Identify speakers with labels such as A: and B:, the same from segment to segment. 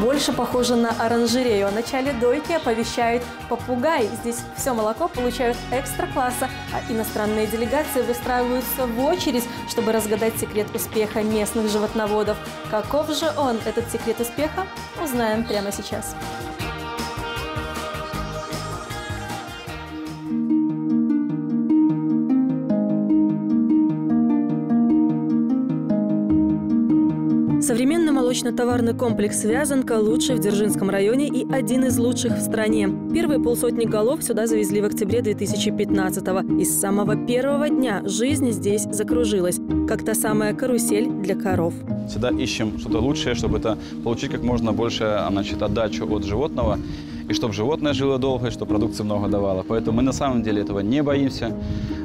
A: больше похожа на оранжерею. О начале дойки оповещает попугай. Здесь все молоко получают экстра-класса, а иностранные делегации выстраиваются в очередь, чтобы разгадать секрет успеха местных животноводов. Каков же он, этот секрет успеха, узнаем прямо сейчас. Современный молочно-товарный комплекс «Вязанка» лучший в Дзержинском районе и один из лучших в стране. Первые полсотни голов сюда завезли в октябре 2015-го. И с самого первого дня жизнь здесь закружилась, как та самая карусель для коров.
B: Всегда ищем что-то лучшее, чтобы это получить как можно больше значит, отдачу от животного и чтобы животное жило долго, и чтобы продукции много давало. Поэтому мы на самом деле этого не боимся.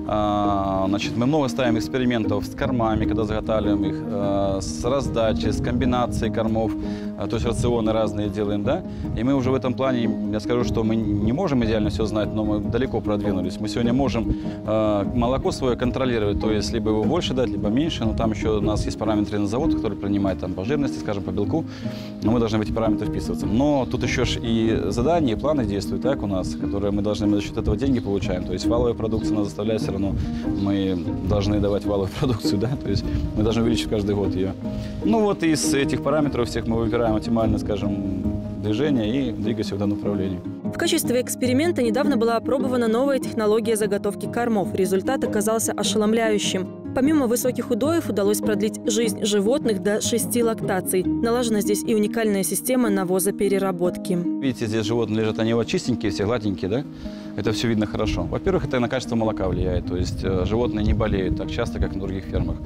B: А, значит, мы много ставим экспериментов с кормами, когда заготавливаем их, а, с раздачей, с комбинацией кормов, то есть рационы разные делаем, да. И мы уже в этом плане, я скажу, что мы не можем идеально все знать, но мы далеко продвинулись. Мы сегодня можем молоко свое контролировать, то есть либо его больше дать, либо меньше, но там еще у нас есть параметры на завод, который принимает там по жирности, скажем, по белку, но мы должны в эти параметры вписываться. Но тут еще и задания, и планы действуют так у нас, которые мы должны, мы за счет этого деньги получаем. То есть валовая продукция нас заставляет все равно мы должны давать валовую продукцию, да, то есть мы должны увеличить каждый год ее. Ну вот из этих параметров всех мы выбираем оптимально, скажем, движение и двигаемся в данном направлении.
A: В качестве эксперимента недавно была опробована новая технология заготовки кормов. Результат оказался ошеломляющим. Помимо высоких удоев удалось продлить жизнь животных до шести лактаций. Налажена здесь и уникальная система навоза переработки.
B: Видите, здесь животные лежат, они вот чистенькие, все гладенькие, да? Это все видно хорошо. Во-первых, это на качество молока влияет, то есть э, животные не болеют так часто, как на других фермах.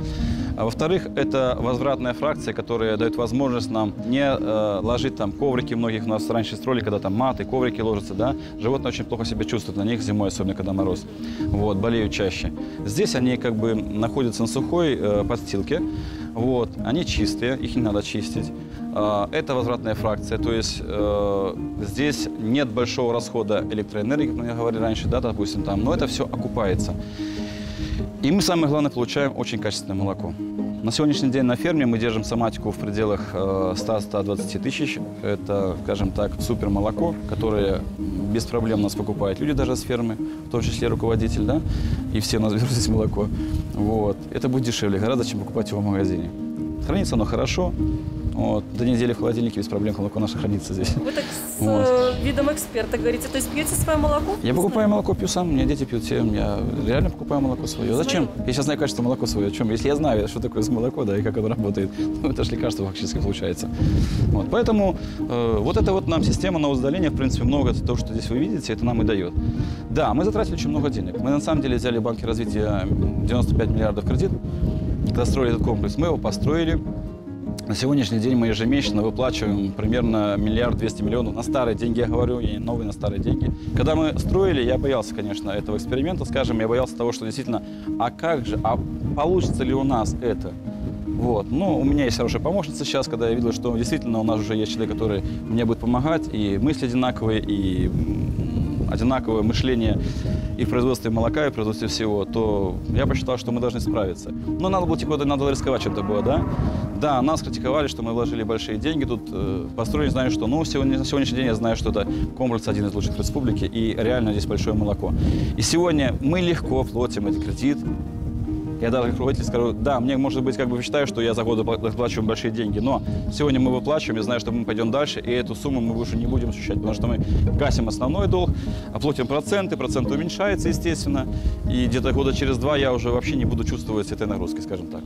B: А во-вторых, это возвратная фракция, которая дает возможность нам не э, ложить там коврики. Многих у нас раньше строили, когда там маты, коврики ложатся, да. Животные очень плохо себя чувствуют на них зимой, особенно когда мороз. Вот, болеют чаще. Здесь они как бы находятся на сухой э, подстилке. Вот, они чистые, их не надо чистить. Э, это возвратная фракция, то есть э, здесь нет большого расхода электроэнергии, как мы говорили раньше, да, допустим, там, но это все окупается. И мы, самое главное, получаем очень качественное молоко. На сегодняшний день на ферме мы держим соматику в пределах 100-120 э, тысяч. Это, скажем так, супер молоко, которое без проблем нас покупают люди даже с фермы, в том числе руководитель, да, и все у нас берут здесь молоко. Вот. Это будет дешевле гораздо, чем покупать его в магазине. Хранится оно хорошо, вот. До недели в холодильнике без проблем молоко наше хранится здесь.
A: Вы так с вот. Э, видом эксперта говорите. То есть пьете свое молоко?
B: Я покупаю молоко, пью сам. У меня дети пьют все. Я реально покупаю молоко свое. свое. Зачем? Я сейчас знаю качество молока свое. О чем? Если я знаю, что такое молоко, да, и как оно работает, ну, это же лекарство фактически получается. Вот. Поэтому э, вот эта вот нам система на удаление, в принципе, много того, что здесь вы видите, это нам и дает. Да, мы затратили очень много денег. Мы на самом деле взяли в банке развития 95 миллиардов кредит, когда строили этот комплекс. Мы его построили, на сегодняшний день мы ежемесячно выплачиваем примерно миллиард двести миллионов на старые деньги, я говорю, и новые на старые деньги. Когда мы строили, я боялся, конечно, этого эксперимента, скажем, я боялся того, что действительно, а как же, а получится ли у нас это? Вот. Но у меня есть хорошая помощница сейчас, когда я видел, что действительно у нас уже есть человек, который мне будет помогать, и мысли одинаковые, и одинаковое мышление и в производстве молока, и в производстве всего, то я посчитал, что мы должны справиться. Но надо было, типа, надо было рисковать чем-то было, да? Да, нас критиковали, что мы вложили большие деньги тут, э, построили, знаю, что, ну, сегодня, на сегодняшний день я знаю, что это комплекс один из лучших в республике, и реально здесь большое молоко. И сегодня мы легко платим этот кредит, я даже руководитель скажу, да, мне, может быть, как бы считаю, что я за год выплачиваю большие деньги, но сегодня мы выплачиваем, я знаю, что мы пойдем дальше, и эту сумму мы уже не будем ощущать, потому что мы гасим основной долг, оплатим проценты, процент уменьшается, естественно, и где-то года через два я уже вообще не буду чувствовать этой нагрузки, скажем так.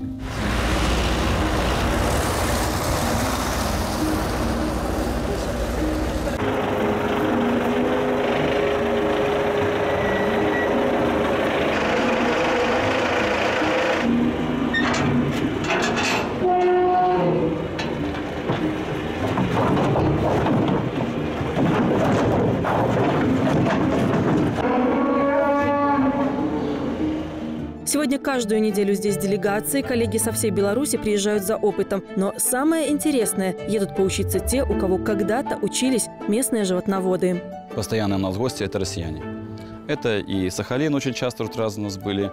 A: Сегодня каждую неделю здесь делегации, коллеги со всей Беларуси приезжают за опытом. Но самое интересное – едут поучиться те, у кого когда-то учились местные животноводы.
B: Постоянные у нас гости – это россияне. Это и Сахалин очень часто вот раз у нас были,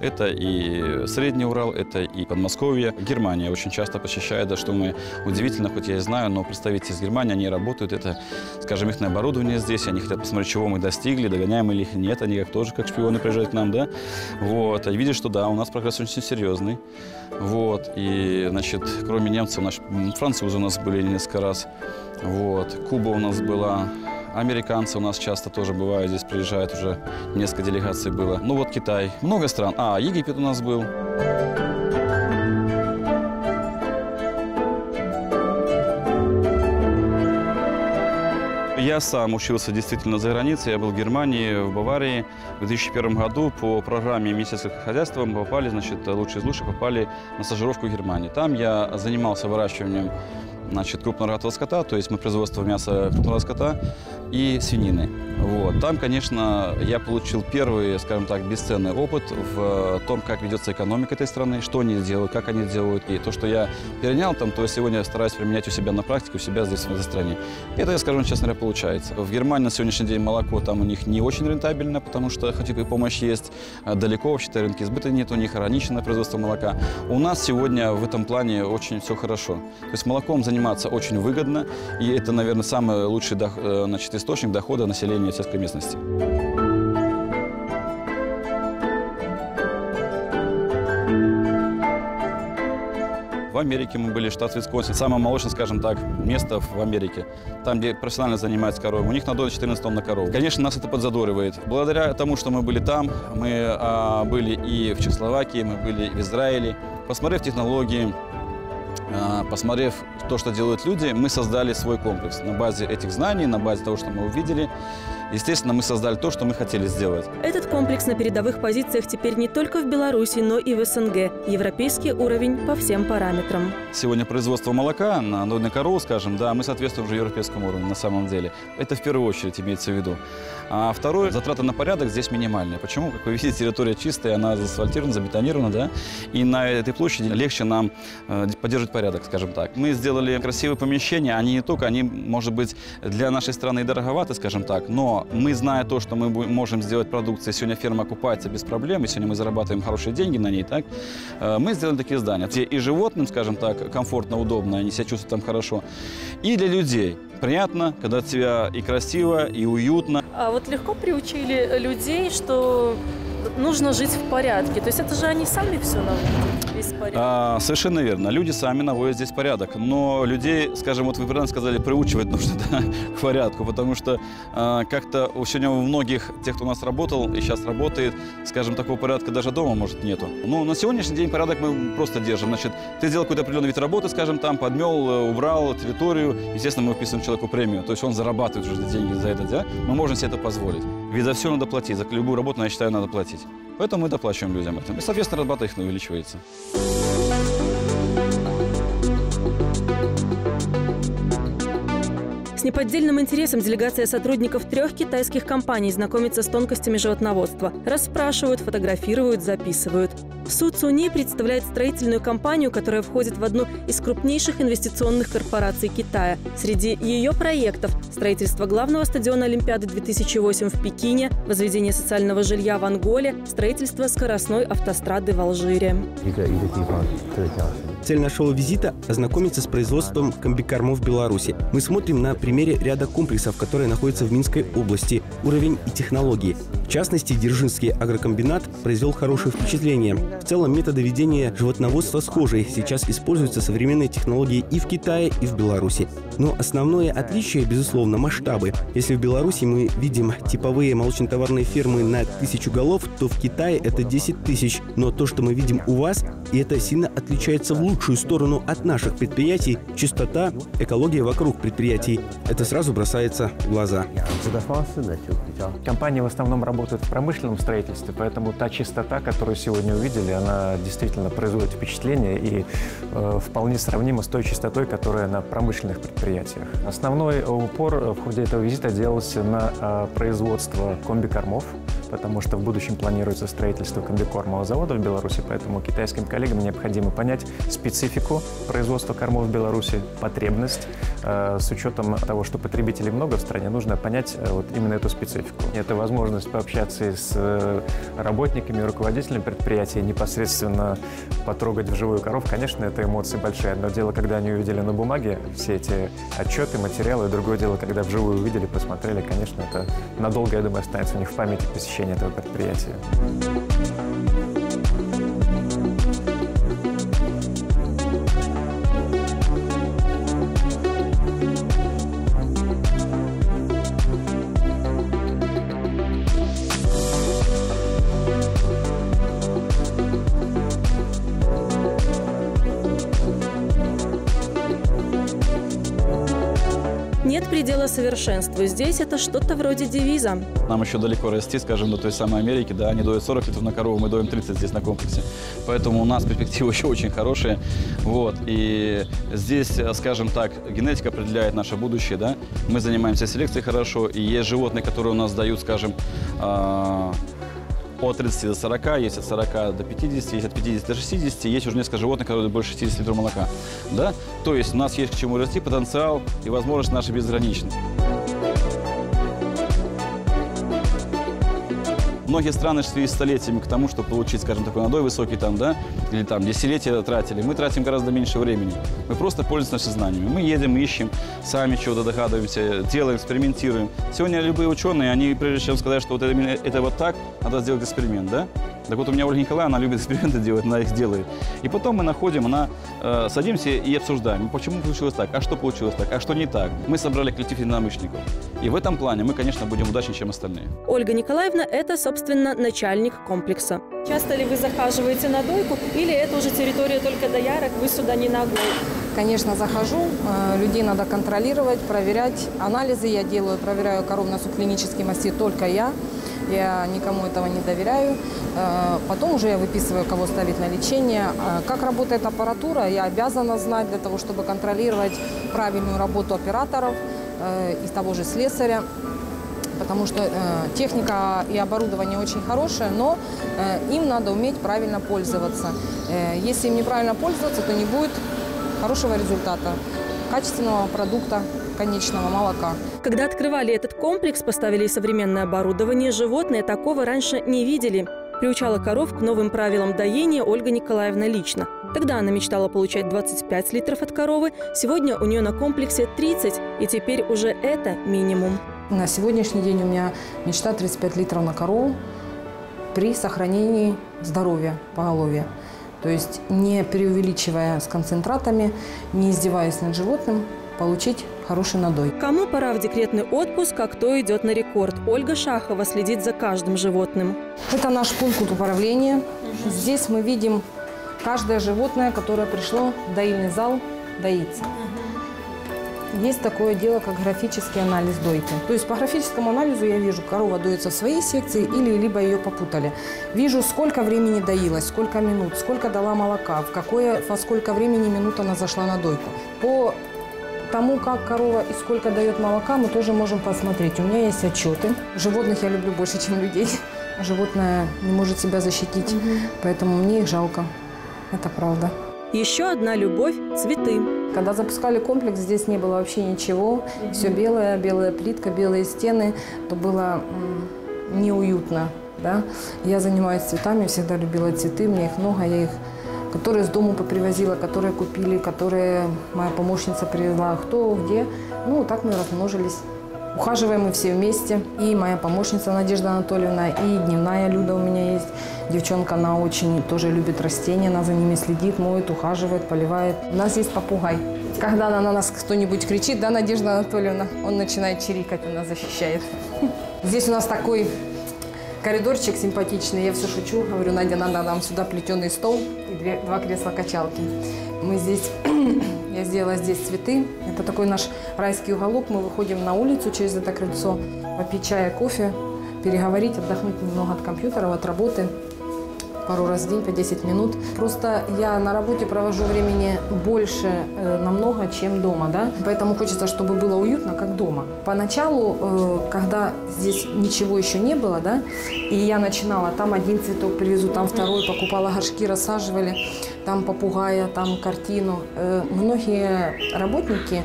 B: это и Средний Урал, это и Подмосковье. Германия очень часто посещает, да, что мы. Удивительно, хоть я и знаю, но представители из Германии, они работают, это, скажем, их оборудование здесь, они хотят посмотреть, чего мы достигли, догоняем или их нет, они как тоже как шпионы приезжают к нам, да, вот, и видят, что да, у нас прогресс очень серьезный, вот, и, значит, кроме немцев, наш, французы у нас были несколько раз, вот, Куба у нас была, Американцы у нас часто тоже бывают, здесь приезжают уже, несколько делегаций было. Ну вот Китай, много стран. А, Египет у нас был. Я сам учился действительно за границей. Я был в Германии, в Баварии. В 2001 году по программе Министерского хозяйства попали, значит, лучшие из лучших попали на стажировку в Германии. Там я занимался выращиванием значит, крупного рогатого скота, то есть мы производство мяса крупного скота и свинины. Вот. Там, конечно, я получил первый, скажем так, бесценный опыт в том, как ведется экономика этой страны, что они делают, как они делают. И то, что я перенял там, то сегодня я стараюсь применять у себя на практике, у себя здесь, в этой стране. Это, я скажу честно говоря, получается. В Германии на сегодняшний день молоко там у них не очень рентабельно, потому что хоть и помощь есть, а далеко вообще-то рынки сбыта нет, у них ограниченное производство молока. У нас сегодня в этом плане очень все хорошо. То есть молоком заниматься очень выгодно, и это, наверное, самый лучший э, значит, источник дохода населения сельской местности. В Америке мы были, штат Висконсин, самое молочное, скажем так, место в Америке, там, где профессионально занимаются коровой. У них надо 14 тонн на корову. Конечно, нас это подзадоривает. Благодаря тому, что мы были там, мы а, были и в Чехословакии, мы были в Израиле, посмотрев технологии, посмотрев то, что делают люди, мы создали свой комплекс на базе этих знаний, на базе того, что мы увидели. Естественно, мы создали то, что мы хотели сделать.
A: Этот комплекс на передовых позициях теперь не только в Беларуси, но и в СНГ. Европейский уровень по всем параметрам.
B: Сегодня производство молока на, на корову, скажем, да, мы соответствуем уже европейскому уровню на самом деле. Это в первую очередь имеется в виду. А второе, затраты на порядок здесь минимальные. Почему? Как вы видите, территория чистая, она заасфальтирована, забетонирована, да, и на этой площади легче нам э, поддерживать порядок, скажем так. Мы сделали красивые помещения, они не только, они, может быть, для нашей страны дороговаты, скажем так, но мы, зная то, что мы можем сделать продукцию, сегодня ферма окупается без проблем, и сегодня мы зарабатываем хорошие деньги на ней, так, э, мы сделали такие здания, где и животным, скажем так, комфортно, удобно, они себя чувствуют там хорошо, и для людей. Приятно, когда тебя и красиво, и уютно.
A: А вот легко приучили людей, что нужно жить в порядке. То есть это же они сами все наводят, весь порядок.
B: А, совершенно верно. Люди сами наводят здесь порядок. Но людей, скажем, вот вы правильно сказали, приучивать нужно да, к порядку, потому что а, как-то сегодня у многих, тех, кто у нас работал и сейчас работает, скажем, такого порядка даже дома, может, нету. Ну, на сегодняшний день порядок мы просто держим. Значит, ты сделал какой-то определенный вид работы, скажем, там, подмел, э, убрал территорию, естественно, мы вписываем человеку премию. То есть он зарабатывает уже деньги за это, да? Мы можем себе это позволить. Ведь за все надо платить, за любую работу, я считаю, надо платить. Поэтому мы доплачиваем людям это. И, соответственно, работа их увеличивается.
A: С неподдельным интересом делегация сотрудников трех китайских компаний знакомится с тонкостями животноводства. Расспрашивают, фотографируют, записывают. Су Цуни представляет строительную компанию, которая входит в одну из крупнейших инвестиционных корпораций Китая. Среди ее проектов – строительство главного стадиона Олимпиады 2008 в Пекине, возведение социального жилья в Анголе, строительство скоростной автострады в Алжире.
C: Цель нашего визита – ознакомиться с производством комбикормов в Беларуси. Мы смотрим на примере ряда комплексов, которые находятся в Минской области, уровень и технологии. В частности, Дзержинский агрокомбинат произвел хорошее впечатление. В целом, методы ведения животноводства схожи. Сейчас используются современные технологии и в Китае, и в Беларуси. Но основное отличие, безусловно, масштабы. Если в Беларуси мы видим типовые молочно-товарные фермы на тысячу голов, то в Китае это 10 тысяч. Но то, что мы видим у вас, и это сильно отличается в лучшую сторону от наших предприятий, чистота, экология вокруг предприятий. Это сразу бросается в глаза.
D: Компания в основном работает в промышленном строительстве, поэтому та чистота, которую сегодня увидели, она действительно производит впечатление и э, вполне сравнима с той чистотой, которая на промышленных предприятиях. Основной упор в ходе этого визита делался на э, производство комбикормов, потому что в будущем планируется строительство комбикормового завода в Беларуси, поэтому китайским коллегам необходимо понять специфику производства кормов в Беларуси, потребность. Э, с учетом того, что потребителей много в стране, нужно понять э, вот именно эту специфику. Это возможность пообщаться с э, работниками, руководителями предприятия, непосредственно потрогать вживую коров. Конечно, это эмоции большие. Одно дело, когда они увидели на бумаге все эти отчеты, материалы, другое дело, когда вживую увидели, посмотрели, конечно, это надолго, я думаю, останется у них в памяти посещения этого предприятия.
A: Совершенству. Здесь это что-то вроде девиза.
B: Нам еще далеко расти, скажем, до той самой Америки. Да, они доят 40 литров на корову, мы доим 30 здесь на комплексе. Поэтому у нас перспективы еще очень хорошие. Вот. И здесь, скажем так, генетика определяет наше будущее. Да? Мы занимаемся селекцией хорошо. И есть животные, которые у нас дают, скажем, а, от 30 до 40, есть от 40 до 50, есть от 50 до 60, есть уже несколько животных, которые больше 60 литров молока. Да? То есть у нас есть к чему расти, потенциал и возможность наши безграничны. Многие страны шли столетиями к тому, чтобы получить, скажем, такой надой высокий там, да, или там десятилетия тратили. Мы тратим гораздо меньше времени. Мы просто пользуемся нашими знаниями. Мы едем, ищем, сами чего-то догадываемся, делаем, экспериментируем. Сегодня любые ученые, они, прежде чем сказать, что вот это, это вот так, надо сделать эксперимент, да? Так вот у меня Ольга Николаевна, она любит эксперименты делать, она их делает. И потом мы находим, она, э, садимся и обсуждаем, почему получилось так, а что получилось так, а что не так. Мы собрали коллектив единомышленников. И в этом плане мы, конечно, будем удачнее, чем остальные.
A: Ольга Николаевна – это, собственно, начальник комплекса. Часто ли вы захаживаете на дойку или это уже территория только доярок, вы сюда не ногой?
E: Конечно, захожу, э, людей надо контролировать, проверять. Анализы я делаю, проверяю коров на субклинический мастит только я. Я никому этого не доверяю. Э, потом уже я выписываю, кого ставить на лечение. Э, как работает аппаратура, я обязана знать для того, чтобы контролировать правильную работу операторов и того же слесаря потому что э, техника и оборудование очень хорошее, но э, им надо уметь правильно пользоваться. Э, если им неправильно пользоваться, то не будет хорошего результата, качественного продукта конечного молока.
A: Когда открывали этот комплекс, поставили современное оборудование, животные такого раньше не видели. Приучала коров к новым правилам доения Ольга Николаевна лично. Тогда она мечтала получать 25 литров от коровы, сегодня у нее на комплексе 30, и теперь уже это минимум.
E: На сегодняшний день у меня мечта 35 литров на корову при сохранении здоровья поголовья. То есть не преувеличивая с концентратами, не издеваясь над животным, получить хороший надой.
A: Кому пора в декретный отпуск, а кто идет на рекорд? Ольга Шахова следит за каждым животным.
E: Это наш пункт управления. Здесь мы видим каждое животное, которое пришло в доильный зал доиться. Есть такое дело, как графический анализ дойки. То есть по графическому анализу я вижу, корова доится в своей секции или либо ее попутали. Вижу, сколько времени доилась, сколько минут, сколько дала молока, в какое, во сколько времени минут она зашла на дойку. По тому, как корова и сколько дает молока, мы тоже можем посмотреть. У меня есть отчеты. Животных я люблю больше, чем людей. Животное не может себя защитить, угу. поэтому мне их жалко. Это правда.
A: Еще одна любовь – цветы.
E: Когда запускали комплекс, здесь не было вообще ничего. Все белое, белая плитка, белые стены. То было неуютно. Да? Я занимаюсь цветами, всегда любила цветы, мне их много, я их которые с дому попривозила, которые купили, которые моя помощница привезла, кто где. Ну, так мы размножились. Ухаживаем мы все вместе. И моя помощница Надежда Анатольевна, и дневная Люда у меня есть. Девчонка, она очень тоже любит растения, она за ними следит, моет, ухаживает, поливает. У нас есть попугай. Когда на нас кто-нибудь кричит, да, Надежда Анатольевна, он начинает чирикать, он нас защищает. Здесь у нас такой коридорчик симпатичный. Я все шучу, говорю, Надя, надо нам сюда плетеный стол и две, два кресла-качалки. Мы здесь, я сделала здесь цветы. Это такой наш райский уголок. Мы выходим на улицу через это крыльцо, попить чая, кофе, переговорить, отдохнуть немного от компьютера, от работы. Пару раз в день по 10 минут. Просто я на работе провожу времени больше э, намного, чем дома, да, поэтому хочется, чтобы было уютно, как дома. Поначалу, э, когда здесь ничего еще не было, да, и я начинала, там один цветок привезу, там второй, покупала горшки, рассаживали, там попугая, там картину. Э, многие работники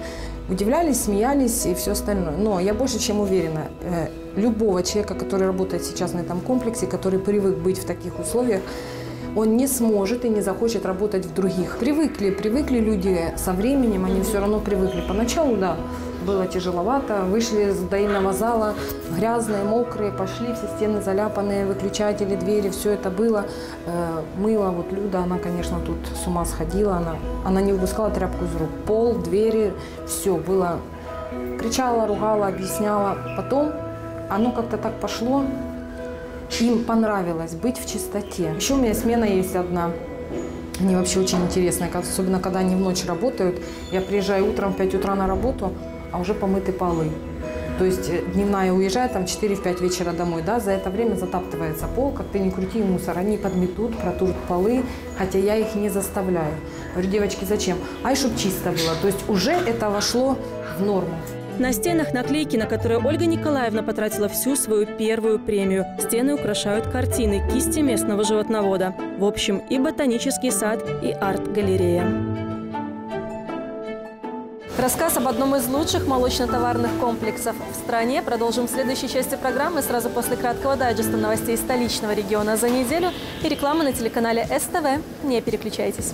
E: удивлялись, смеялись и все остальное. Но я больше чем уверена, э, любого человека, который работает сейчас на этом комплексе, который привык быть в таких условиях, он не сможет и не захочет работать в других. Привыкли, привыкли люди со временем, они все равно привыкли. Поначалу, да, было тяжеловато. Вышли из доильного зала, грязные, мокрые, пошли, все стены заляпанные, выключатели, двери, все это было. Э, мыло, вот Люда, она, конечно, тут с ума сходила. Она, она не выпускала тряпку из рук. Пол, двери, все было. Кричала, ругала, объясняла. Потом оно как-то так пошло. Им понравилось быть в чистоте. Еще у меня смена есть одна. Они вообще очень интересные, особенно когда они в ночь работают. Я приезжаю утром в 5 утра на работу, а уже помыты полы. То есть э, дневная уезжает там 4-5 вечера домой, да, за это время затаптывается пол, как ты не крути мусор, они подметут, протрут полы, хотя я их не заставляю. Говорю, девочки, зачем? Ай, чтобы чисто было. То есть уже это вошло в норму.
A: На стенах наклейки, на которые Ольга Николаевна потратила всю свою первую премию. Стены украшают картины кисти местного животновода. В общем, и ботанический сад, и арт-галерея. Рассказ об одном из лучших молочно-товарных комплексов в стране продолжим в следующей части программы сразу после краткого дайджеста новостей столичного региона за неделю и рекламы на телеканале СТВ. Не переключайтесь.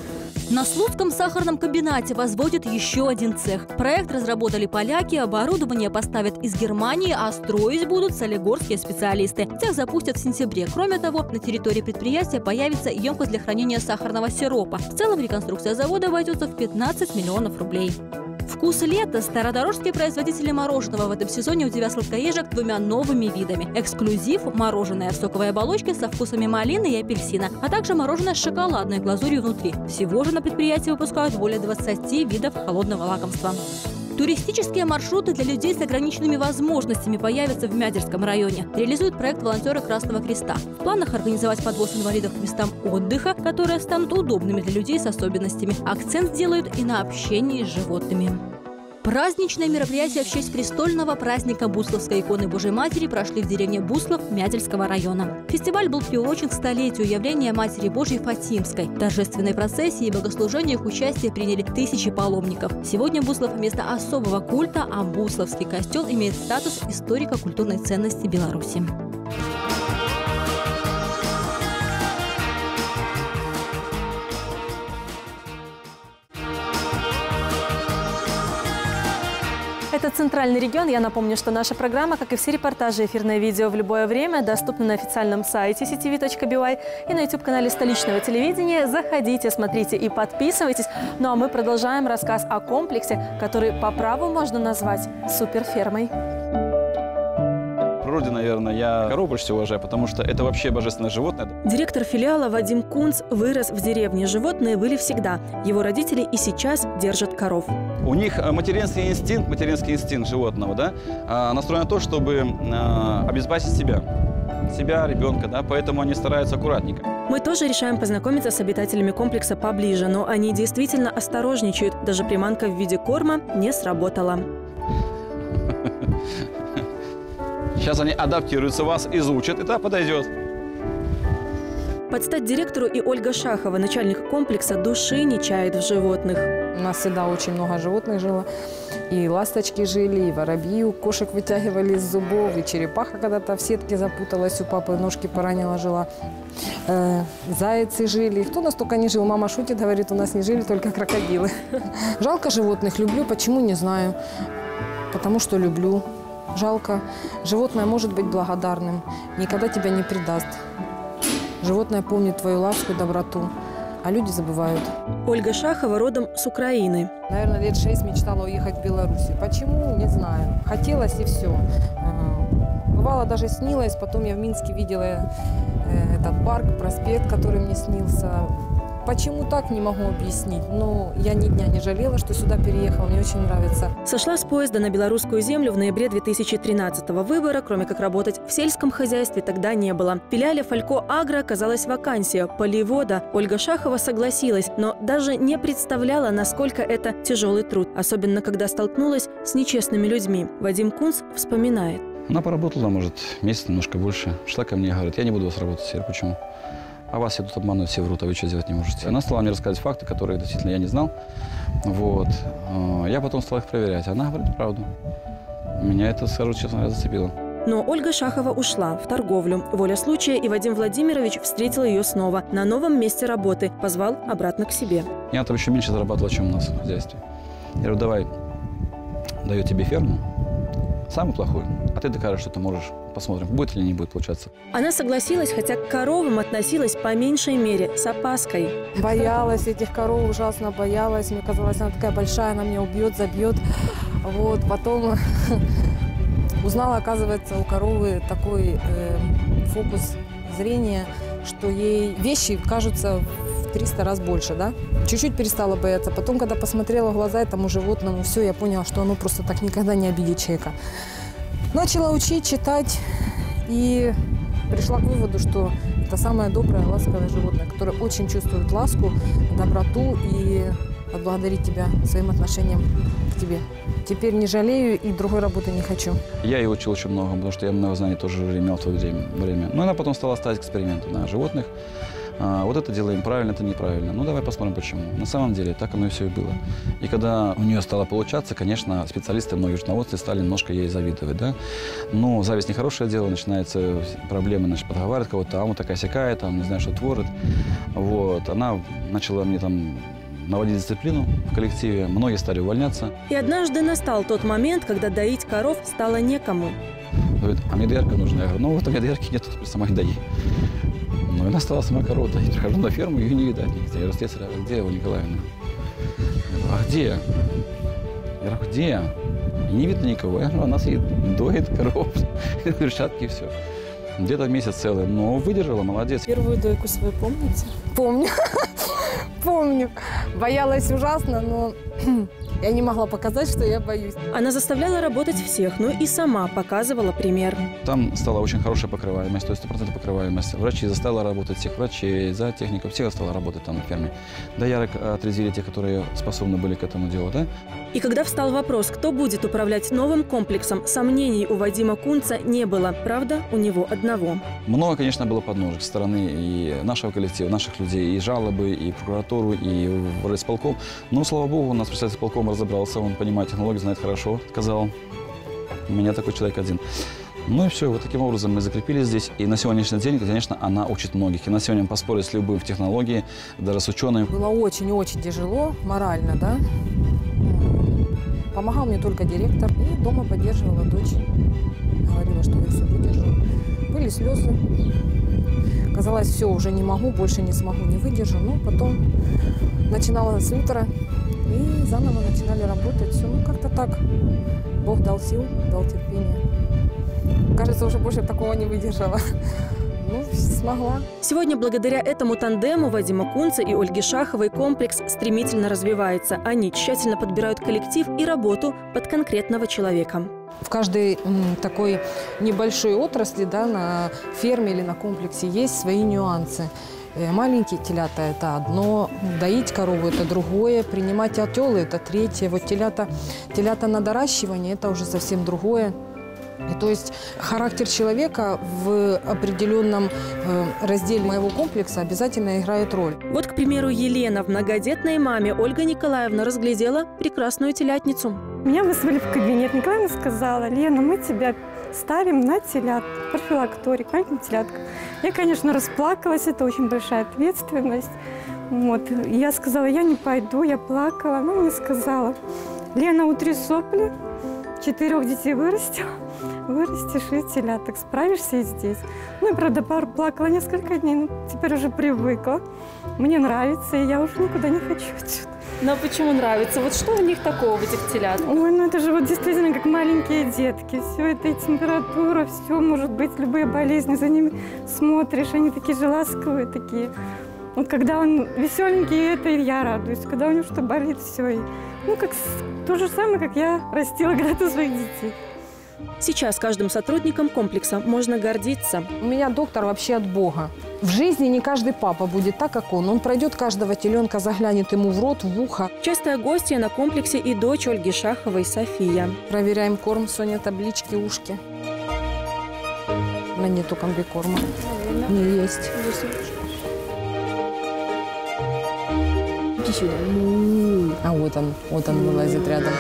F: На Слуцком сахарном комбинате возводят еще один цех. Проект разработали поляки, оборудование поставят из Германии, а строить будут солигорские специалисты. Цех запустят в сентябре. Кроме того, на территории предприятия появится емкость для хранения сахарного сиропа. В целом реконструкция завода обойдется в 15 миллионов рублей. Вкус лета. Стародорожские производители мороженого в этом сезоне удивят сладкоежек двумя новыми видами. Эксклюзив – мороженое в соковой оболочке со вкусами малины и апельсина, а также мороженое с шоколадной глазурью внутри. Всего же на предприятии выпускают более 20 видов холодного лакомства. Туристические маршруты для людей с ограниченными возможностями появятся в Мядерском районе. Реализует проект волонтеры Красного Креста. В планах организовать подвоз инвалидов к местам отдыха, которые станут удобными для людей с особенностями. Акцент сделают и на общении с животными. Праздничные мероприятия в честь престольного праздника Бусловской иконы Божьей Матери прошли в деревне Буслов Мядельского района. Фестиваль был приурочен к столетию явления Матери Божьей Фатимской. В торжественной процессии и богослужениях участие приняли тысячи паломников. Сегодня Буслов – место особого культа, а Бусловский костел имеет статус историко-культурной ценности Беларуси.
A: Это «Центральный регион». Я напомню, что наша программа, как и все репортажи и эфирное видео в любое время, доступны на официальном сайте ctv.by и на YouTube-канале столичного телевидения. Заходите, смотрите и подписывайтесь. Ну а мы продолжаем рассказ о комплексе, который по праву можно назвать суперфермой
B: природе, наверное, я коров больше всего уважаю, потому что это вообще божественное животное.
A: Директор филиала Вадим Кунц вырос в деревне. Животные были всегда. Его родители и сейчас держат коров.
B: У них э, материнский инстинкт, материнский инстинкт животного, да, а, настроен на то, чтобы а, обезопасить себя себя, ребенка, да, поэтому они стараются аккуратненько.
A: Мы тоже решаем познакомиться с обитателями комплекса поближе, но они действительно осторожничают. Даже приманка в виде корма не сработала.
B: Сейчас они адаптируются, вас изучат, и так подойдет.
A: Под стать директору и Ольга Шахова, начальник комплекса, души не чает в животных.
E: У нас всегда очень много животных жило. И ласточки жили, и воробьи у кошек вытягивали из зубов, и черепаха когда-то в сетке запуталась, у папы ножки поранила жила. Э, зайцы жили. Кто у нас только не жил? Мама шутит, говорит, у нас не жили только крокодилы. Жалко животных, люблю, почему, не знаю. Потому что люблю жалко. Животное может быть благодарным, никогда тебя не предаст. Животное помнит твою ласку и доброту, а люди забывают.
A: Ольга Шахова родом с Украины.
E: Наверное, лет шесть мечтала уехать в Беларусь. Почему? Не знаю. Хотелось и все. А, бывало, даже снилось. Потом я в Минске видела э, этот парк, проспект, который мне снился. Почему так, не могу объяснить. Но я ни дня не жалела, что сюда переехала. Мне очень нравится.
A: Сошла с поезда на белорусскую землю в ноябре 2013 -го. Выбора, кроме как работать в сельском хозяйстве, тогда не было. В филиале «Фалько Агро» оказалась вакансия – полевода. Ольга Шахова согласилась, но даже не представляла, насколько это тяжелый труд, особенно когда столкнулась с нечестными людьми. Вадим Кунц вспоминает.
B: Она поработала, может, месяц, немножко больше. Шла ко мне и говорит, я не буду вас работать. Я говорю, почему? А вас я тут обманывают, все врут, а вы что делать не можете? Она стала мне рассказывать факты, которые действительно я не знал. Вот. Э, Я потом стал их проверять. Она говорит правду. Меня это, скажу честно, зацепило.
A: Но Ольга Шахова ушла в торговлю. Воля случая, и Вадим Владимирович встретил ее снова на новом месте работы. Позвал обратно к себе.
B: Я там еще меньше зарабатывала, чем у нас в хозяйстве. Я говорю, давай, даю тебе ферму, самую плохую, а ты докажешь, что ты можешь. Посмотрим, будет или не будет получаться.
A: Она согласилась, хотя к коровам относилась по меньшей мере с опаской.
E: Боялась этих коров, ужасно боялась. Мне казалось, она такая большая, она меня убьет, забьет. Вот, потом узнала, оказывается, у коровы такой э, фокус зрения, что ей вещи кажутся в 300 раз больше, да? Чуть-чуть перестала бояться. Потом, когда посмотрела в глаза этому животному, все, я поняла, что оно просто так никогда не обидит человека. Начала учить, читать и пришла к выводу, что это самое доброе, ласковое животное, которое очень чувствует ласку, доброту и отблагодарить тебя своим отношением к тебе. Теперь не жалею и другой работы не хочу.
B: Я ее учил очень много, потому что я много знаний тоже имел в то время. Но она потом стала ставить эксперименты на животных. А, вот это делаем правильно, это неправильно. Ну, давай посмотрим, почему. На самом деле, так оно и все и было. И когда у нее стало получаться, конечно, специалисты, многие животноводцы стали немножко ей завидовать, да. Но зависть нехорошее дело, начинаются проблемы, значит, подговаривать кого-то, а он такая сякая, там, не знаю, что творит. Вот. Она начала мне там наводить дисциплину в коллективе, многие стали увольняться.
A: И однажды настал тот момент, когда доить коров стало некому.
B: Говорит, а мне доярка нужна. Я говорю, ну вот у меня доярки нет, сама их дои. И она стала сама корова доить. Прихожу на ферму, ее не видать нигде. Я говорю, слесарь, а где его Николаевна? Я а где? Я говорю, где? Не видно никого. Я говорю, она сидит, доит коров, перчатки и все. Где-то месяц целый. Но выдержала, молодец.
E: Первую дойку свою помните? Помню. Помню. Боялась ужасно, но я не могла показать, что я боюсь.
A: Она заставляла работать всех, но и сама показывала пример.
B: Там стала очень хорошая покрываемость, то есть 100% покрываемость. Врачи заставила работать всех врачей, за техников, всех стала работать там на ферме. Доярок отрезили тех, которые способны были к этому делу, да?
A: И когда встал вопрос, кто будет управлять новым комплексом, сомнений у Вадима Кунца не было. Правда, у него одного.
B: Много, конечно, было подножек со стороны и нашего коллектива, наших людей, и жалобы, и прокуратуру, и в райисполком. Но, слава богу, у нас представитель полком разобрался, он понимает технологии, знает хорошо, сказал. У меня такой человек один. Ну и все, вот таким образом мы закрепились здесь. И на сегодняшний день, конечно, она учит многих. И на сегодня поспорить с любым в технологии, даже с ученым.
E: Было очень-очень тяжело морально, да. Помогал мне только директор. И дома поддерживала дочь. Говорила, что я все выдержу. Были слезы. Казалось, все, уже не могу, больше не смогу, не выдержу. Но потом начинала с утра. И заново начинали работать. Все, ну как-то так. Бог дал сил, дал терпение. Кажется, уже больше такого не выдержала. Ну, смогла.
A: Сегодня благодаря этому тандему Вадима Кунца и Ольги Шаховой комплекс стремительно развивается. Они тщательно подбирают коллектив и работу под конкретного человека.
E: В каждой м, такой небольшой отрасли, да, на ферме или на комплексе есть свои нюансы. Э, Маленькие телята – это одно, доить корову – это другое, принимать отелы – это третье. Вот телята, телята на доращивание – это уже совсем другое. И то есть характер человека в определенном э, разделе моего комплекса обязательно играет роль.
A: Вот, к примеру, Елена в многодетной маме Ольга Николаевна разглядела прекрасную телятницу.
G: Меня вызвали в кабинет. Николаевна сказала, Лена, мы тебя ставим на телят, профилакторик, маленьким теляткам. Я, конечно, расплакалась, это очень большая ответственность. Вот. Я сказала, я не пойду, я плакала. Она мне сказала, Лена, утри сопли, четырех детей вырастила, вырастешь и теляток, справишься и здесь. Ну и, правда, пару плакала несколько дней, но теперь уже привыкла. Мне нравится, и я уже никуда не хочу отсюда.
A: Но почему нравится? Вот что у них такого в этих телятах?
G: Ой, ну это же вот действительно как маленькие детки. Все это и температура, все может быть, любые болезни. За ними смотришь, они такие же ласковые, такие Вот когда он веселенький, это и я радуюсь. Когда у него что болит, все. И, ну, как то же самое, как я растила когда-то своих детей.
A: Сейчас каждым сотрудником комплекса можно гордиться.
E: У меня доктор вообще от Бога. В жизни не каждый папа будет так, как он. Он пройдет каждого теленка, заглянет ему в рот, в ухо.
A: Частая гостья на комплексе и дочь Ольги Шаховой София.
E: Проверяем корм, Соня, таблички, ушки. У меня нету комбикорма. Не есть. Иди сюда. А вот он, вот он вылазит рядом.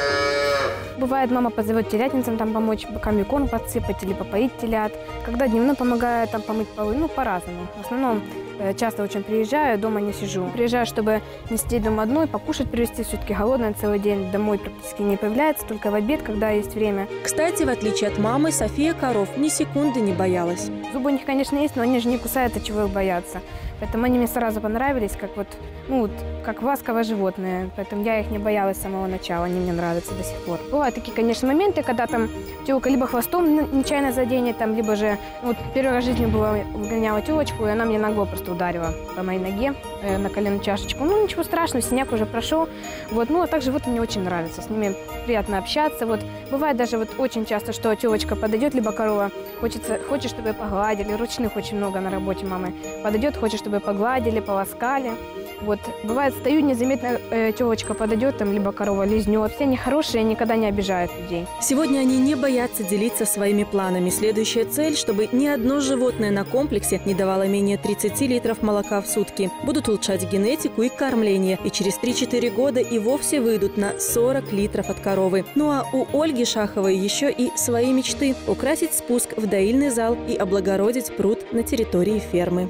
H: Бывает, мама позовет телятницам там помочь, комбикорм подсыпать или попоить телят. Когда дневной помогает там помыть полы, ну, по-разному. В основном э, часто очень приезжаю, дома не сижу. Приезжаю, чтобы не сидеть дома одной, покушать привезти, все-таки голодная целый день. Домой практически не появляется, только в обед, когда есть время.
A: Кстати, в отличие от мамы, София коров ни секунды не боялась.
H: Зубы у них, конечно, есть, но они же не кусаются, чего их бояться. Поэтому они мне сразу понравились, как вот, ну, вот, как ласковое животное. Поэтому я их не боялась с самого начала, они мне нравятся до сих пор. Бывают такие, конечно, моменты, когда там телка либо хвостом нечаянно заденет, там, либо же, ну, вот первый раз в жизни было, выгоняла телочку, и она мне ногой просто ударила по моей ноге э, на коленную чашечку. Ну, ничего страшного, синяк уже прошел. Вот, ну, а также вот мне очень нравится, с ними приятно общаться. Вот, бывает даже вот очень часто, что телочка подойдет, либо корова, хочется, хочет, чтобы ее погладили, ручных очень много на работе мамы. Подойдет, хочет, чтобы погладили, полоскали. Вот, бывает, стою, незаметно э, телочка подойдет, там, либо корова лизнет. Все они хорошие, никогда не обижают людей.
A: Сегодня они не боятся делиться своими планами. Следующая цель, чтобы ни одно животное на комплексе не давало менее 30 литров молока в сутки. Будут улучшать генетику и кормление. И через 3-4 года и вовсе выйдут на 40 литров от коровы. Ну а у Ольги Шаховой еще и свои мечты – украсить спуск в доильный зал и облагородить пруд на территории фермы.